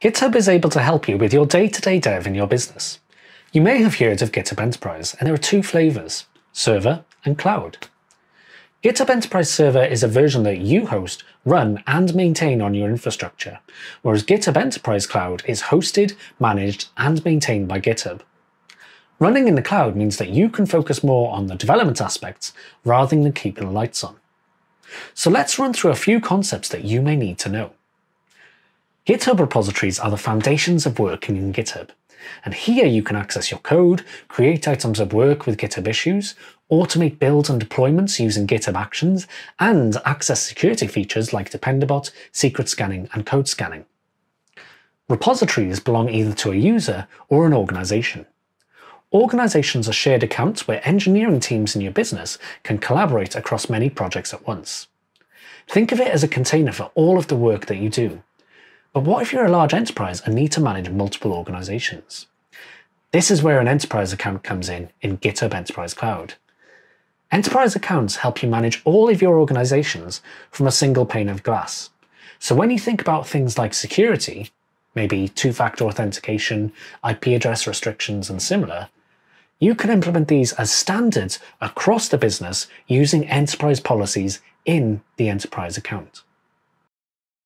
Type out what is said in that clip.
GitHub is able to help you with your day-to-day dev in your business. You may have heard of GitHub Enterprise, and there are two flavors, Server and Cloud. GitHub Enterprise Server is a version that you host, run, and maintain on your infrastructure, whereas GitHub Enterprise Cloud is hosted, managed, and maintained by GitHub. Running in the cloud means that you can focus more on the development aspects rather than keeping the lights on. So let's run through a few concepts that you may need to know. GitHub repositories are the foundations of working in GitHub. And here you can access your code, create items of work with GitHub issues, automate builds and deployments using GitHub Actions, and access security features like Dependabot, secret scanning, and code scanning. Repositories belong either to a user or an organization. Organizations are shared accounts where engineering teams in your business can collaborate across many projects at once. Think of it as a container for all of the work that you do, but what if you're a large enterprise and need to manage multiple organizations? This is where an enterprise account comes in in GitHub Enterprise Cloud. Enterprise accounts help you manage all of your organizations from a single pane of glass. So when you think about things like security, maybe two-factor authentication, IP address restrictions, and similar, you can implement these as standards across the business using enterprise policies in the enterprise account.